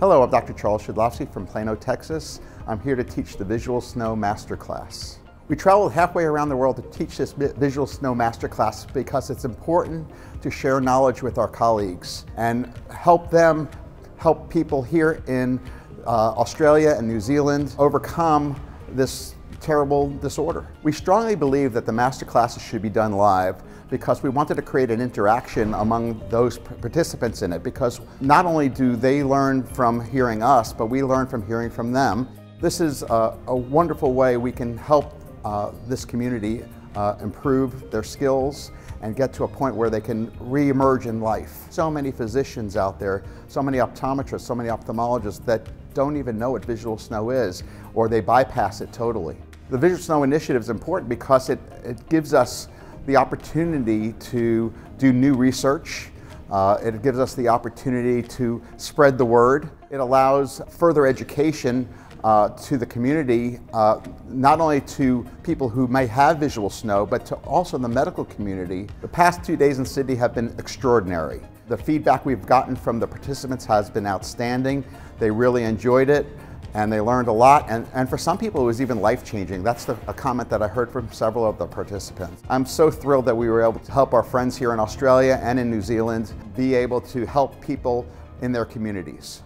Hello, I'm Dr. Charles Shidlofsky from Plano, Texas. I'm here to teach the Visual Snow Masterclass. We traveled halfway around the world to teach this Visual Snow Masterclass because it's important to share knowledge with our colleagues and help them help people here in uh, Australia and New Zealand overcome this terrible disorder. We strongly believe that the master classes should be done live because we wanted to create an interaction among those participants in it because not only do they learn from hearing us, but we learn from hearing from them. This is a, a wonderful way we can help uh, this community uh, improve their skills and get to a point where they can re-emerge in life. So many physicians out there, so many optometrists, so many ophthalmologists that don't even know what visual snow is or they bypass it totally. The Visual Snow Initiative is important because it, it gives us the opportunity to do new research. Uh, it gives us the opportunity to spread the word. It allows further education uh, to the community, uh, not only to people who may have visual snow, but to also the medical community. The past two days in Sydney have been extraordinary. The feedback we've gotten from the participants has been outstanding. They really enjoyed it and they learned a lot. And, and for some people, it was even life changing. That's the, a comment that I heard from several of the participants. I'm so thrilled that we were able to help our friends here in Australia and in New Zealand be able to help people in their communities.